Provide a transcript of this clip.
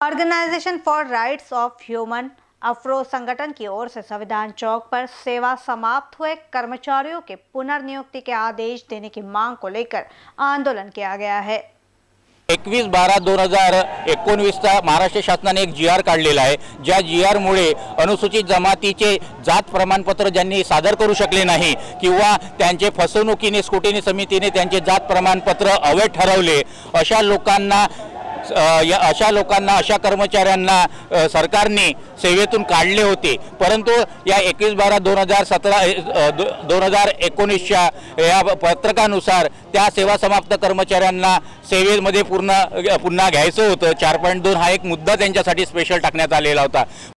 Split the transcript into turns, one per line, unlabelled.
Organisation for rights of human Afro संगठन की ओर से संविधान चौक पर सेवा समाप्त हुए। कर्मचारियों के पुनर्नियुक्ति के आदेश देने की मांग को लेकर आंदोलन किया गया है।
एकवीस बारा दोन हज़ार एकोणवीसचा महाराष्ट्र शासनाने एक जी आर काढलेला आहे, ज्या जी आरमुळे अनुसूचित जमातीचे जात प्रमाणपत्र ज्यांनी सादर करू शकले नाही किंवा त्यांचे फसवणुकीने स्कुटिनी समितीने त्यांचे जात प्रमाणपत्र अवैध ठरवले, अशा लोकांना या अशा लोकांना अशा कर्मचाऱ्यांना सरकारने सेवेतून काढले होते. परंतु या एकवीस बारा दोन हजार सतरा दोन हजार एकोणीसच्या या पत्रकानुसार त्या सेवा समाप्त कर्मचाऱ्यांना सेवेमध्ये पूर्ण पुन्हा घ्यायचं होतं. चार पॉईंट दोन हा एक मुद्दा त्यांच्यासाठी स्पेशल टाकण्यात आलेला होता.